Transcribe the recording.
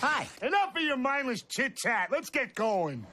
Hi. Enough of your mindless chit chat. Let's get going.